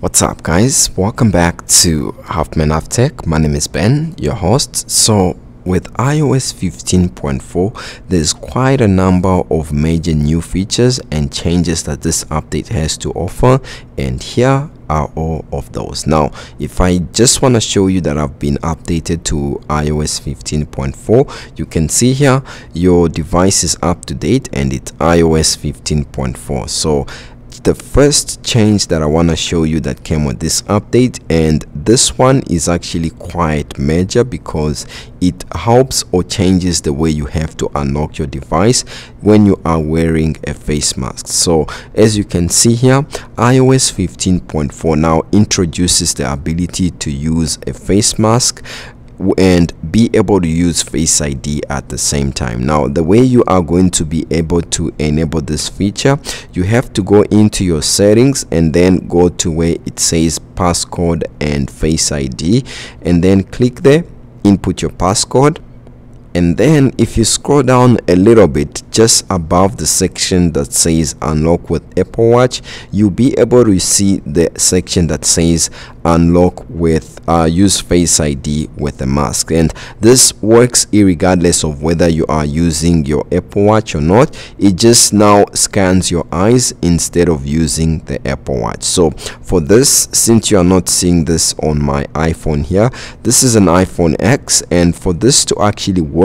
What's up guys? Welcome back to Half Man Half Tech. My name is Ben, your host. So with iOS 15.4 there's quite a number of major new features and changes that this update has to offer and here are all of those now if i just want to show you that i've been updated to ios 15.4 you can see here your device is up to date and it's ios 15.4 so the first change that I want to show you that came with this update and this one is actually quite major because it helps or changes the way you have to unlock your device when you are wearing a face mask. So as you can see here iOS 15.4 now introduces the ability to use a face mask and be able to use face id at the same time. Now the way you are going to be able to enable this feature you have to go into your settings and then go to where it says passcode and face id and then click there input your passcode and then if you scroll down a little bit just above the section that says unlock with apple watch you'll be able to see the section that says unlock with uh, use face id with a mask. And this works regardless of whether you are using your apple watch or not. It just now scans your eyes instead of using the apple watch. So for this since you are not seeing this on my iphone here this is an iphone x. And for this to actually work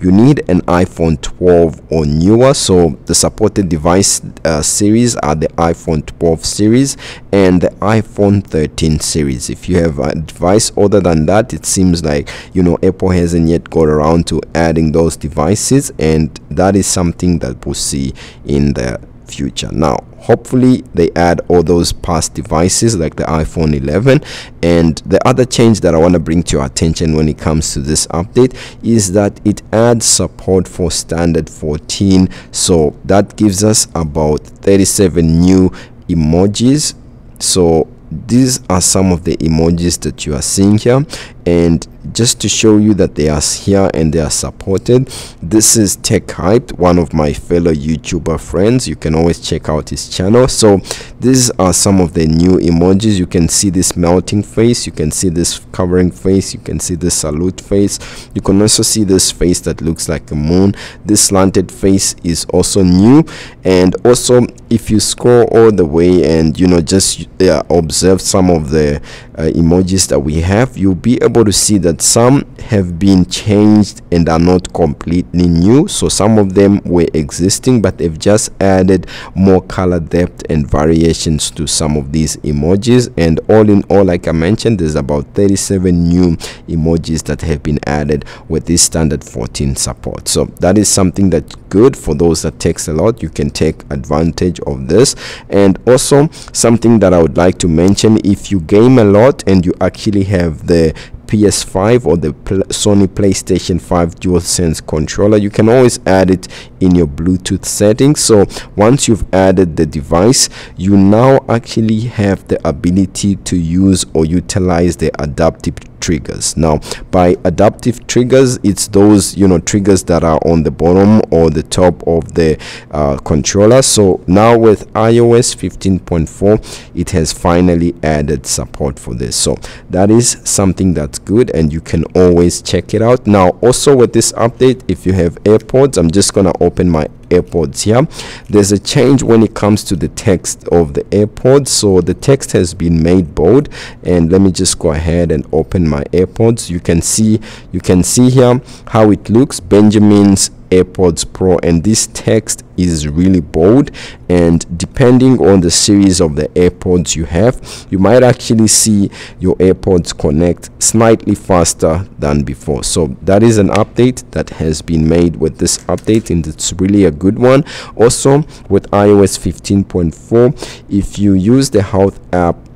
you need an iphone 12 or newer so the supported device uh, series are the iphone 12 series and the iphone 13 series. If you have a device other than that it seems like you know apple hasn't yet got around to adding those devices and that is something that we'll see in the future. Now hopefully they add all those past devices like the iphone 11 and the other change that i want to bring to your attention when it comes to this update is that it adds support for standard 14 so that gives us about 37 new emojis. So these are some of the emojis that you are seeing here and just to show you that they are here and they are supported this is tech hyped one of my fellow youtuber friends. You can always check out his channel. So these are some of the new emojis. You can see this melting face. You can see this covering face. You can see this salute face. You can also see this face that looks like a moon. This slanted face is also new. And also if you scroll all the way and you know just uh, observe some of the uh, emojis that we have you'll be able to see that some have been changed and are not completely new. So some of them were existing but they've just added more color depth and variations to some of these emojis. And all in all like i mentioned there's about 37 new emojis that have been added with this standard 14 support. So that is something that's good for those that text a lot. You can take advantage of this. And also something that i would like to mention if you game a lot and you actually have the PS5 or the Sony PlayStation 5 DualSense controller. You can always add it in your Bluetooth settings. So once you've added the device you now actually have the ability to use or utilize the adaptive triggers. Now by adaptive triggers it's those you know triggers that are on the bottom or the top of the uh, controller. So now with ios 15.4 it has finally added support for this. So that is something that's good and you can always check it out. Now also with this update if you have airpods i'm just gonna open my airpods here there's a change when it comes to the text of the airpods so the text has been made bold and let me just go ahead and open my airpods you can see you can see here how it looks. Benjamin's AirPods Pro and this text is really bold. And depending on the series of the AirPods you have you might actually see your AirPods connect slightly faster than before. So that is an update that has been made with this update and it's really a good one. Also with iOS 15.4 if you use the health app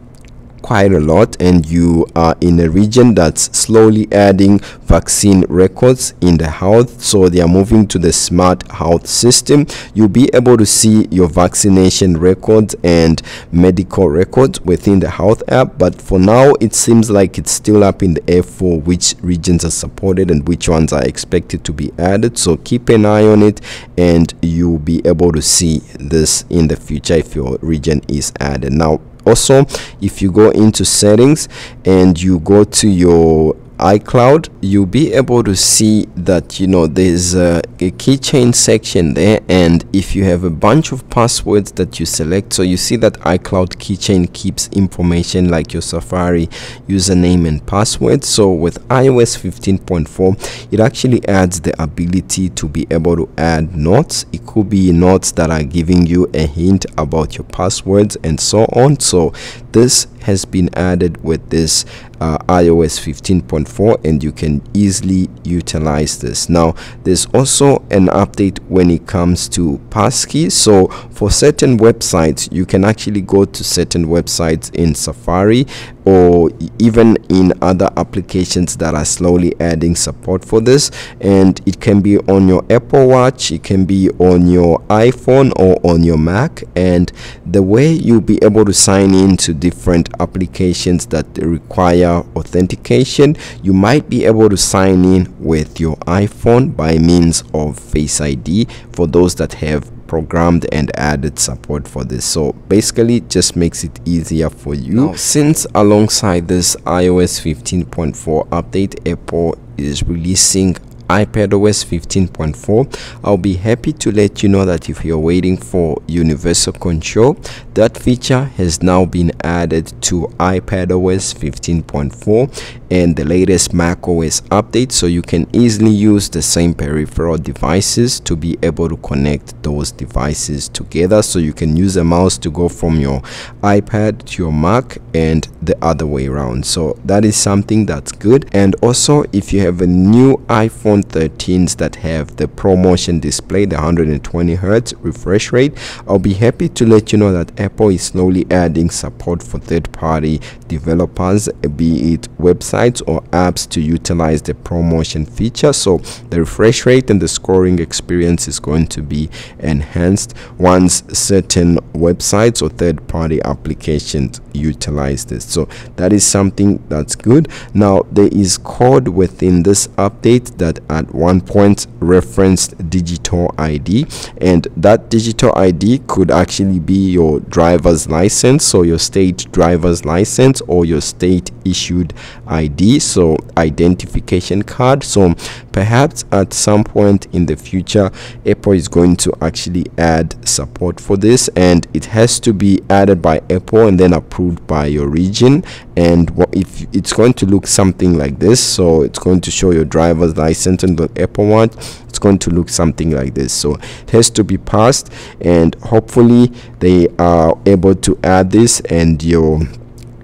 quite a lot and you are in a region that's slowly adding vaccine records in the health so they are moving to the smart health system. You'll be able to see your vaccination records and medical records within the health app but for now it seems like it's still up in the air for which regions are supported and which ones are expected to be added so keep an eye on it and you'll be able to see this in the future if your region is added. Now also if you go into settings and you go to your iCloud, you'll be able to see that you know there's a, a keychain section there, and if you have a bunch of passwords that you select, so you see that iCloud keychain keeps information like your Safari username and password. So with iOS 15.4, it actually adds the ability to be able to add notes. It could be notes that are giving you a hint about your passwords and so on. So this has been added with this uh, iOS 15.4 and you can easily utilize this. Now there's also an update when it comes to passkeys so for certain websites you can actually go to certain websites in Safari or even in other applications that are slowly adding support for this. And it can be on your Apple Watch it can be on your iPhone or on your Mac. And the way you'll be able to sign in to different applications that require authentication you might be able to sign in with your iphone by means of face id for those that have programmed and added support for this. So basically it just makes it easier for you. Now, since alongside this ios 15.4 update apple is releasing iPadOS 15.4 I'll be happy to let you know that if you're waiting for universal control that feature has now been added to iPadOS 15.4 and the latest macOS update so you can easily use the same peripheral devices to be able to connect those devices together. So you can use a mouse to go from your iPad to your Mac and the other way around. So that is something that's good. And also if you have a new iPhone 13s that have the ProMotion display the 120 hertz refresh rate. I'll be happy to let you know that apple is slowly adding support for third-party developers be it websites or apps to utilize the ProMotion feature. So the refresh rate and the scoring experience is going to be enhanced once certain websites or third-party applications utilize this. So that is something that's good. Now there is code within this update that at one point referenced digital ID and that digital ID could actually be your driver's license so your state driver's license or your state issued ID so identification card. So perhaps at some point in the future Apple is going to actually add support for this and it has to be added by Apple and then approved by your region. And if it's going to look something like this. So it's going to show your driver's license and the Apple Watch. It's going to look something like this. So it has to be passed and hopefully they are able to add this and your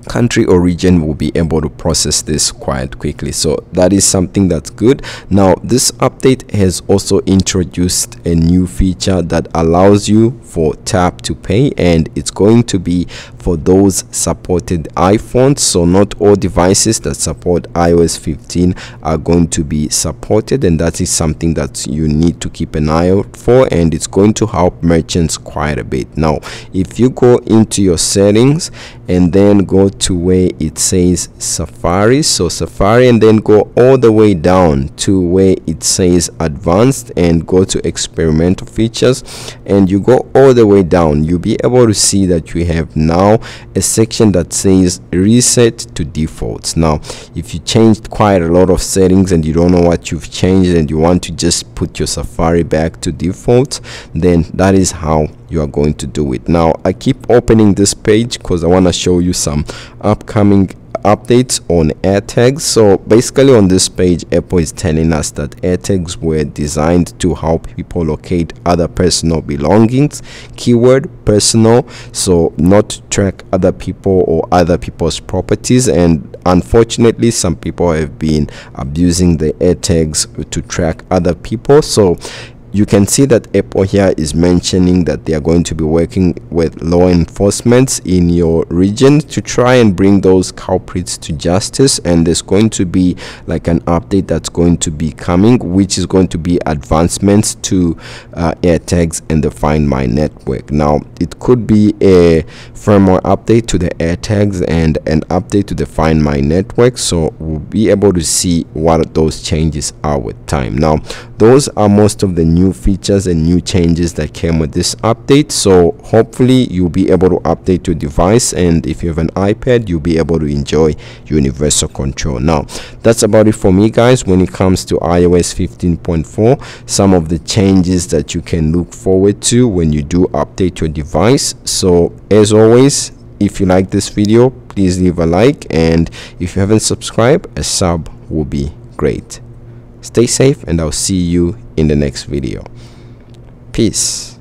country or region will be able to process this quite quickly. So that is something that's good. Now this update has also introduced a new feature that allows you for tap to pay and it's going to be for those supported iPhones. So not all devices that support iOS 15 are going to be supported and that is something that you need to keep an eye out for and it's going to help merchants quite a bit. Now if you go into your settings and then go to where it says Safari. So Safari and then go all the way down to where it says advanced and go to experimental features. And you go all the way down you'll be able to see that you have now a section that says reset to defaults now if you changed quite a lot of settings and you don't know what you've changed and you want to just put your Safari back to default then that is how you are going to do it. Now i keep opening this page because i want to show you some upcoming updates on AirTags. So basically on this page, Apple is telling us that AirTags were designed to help people locate other personal belongings. Keyword personal, so not track other people or other people's properties. And unfortunately, some people have been abusing the AirTags to track other people. So you can see that Apple here is mentioning that they are going to be working with law enforcement in your region to try and bring those culprits to justice. And there's going to be like an update that's going to be coming which is going to be advancements to uh, AirTags and the Find My network. Now it could be a firmware update to the AirTags and an update to the Find My network. So be able to see what those changes are with time. Now those are most of the new features and new changes that came with this update. So hopefully you'll be able to update your device and if you have an ipad you'll be able to enjoy universal control. Now that's about it for me guys when it comes to ios 15.4 some of the changes that you can look forward to when you do update your device. So as always if you like this video please leave a like and if you haven't subscribed a sub will be great. Stay safe and i'll see you in the next video. Peace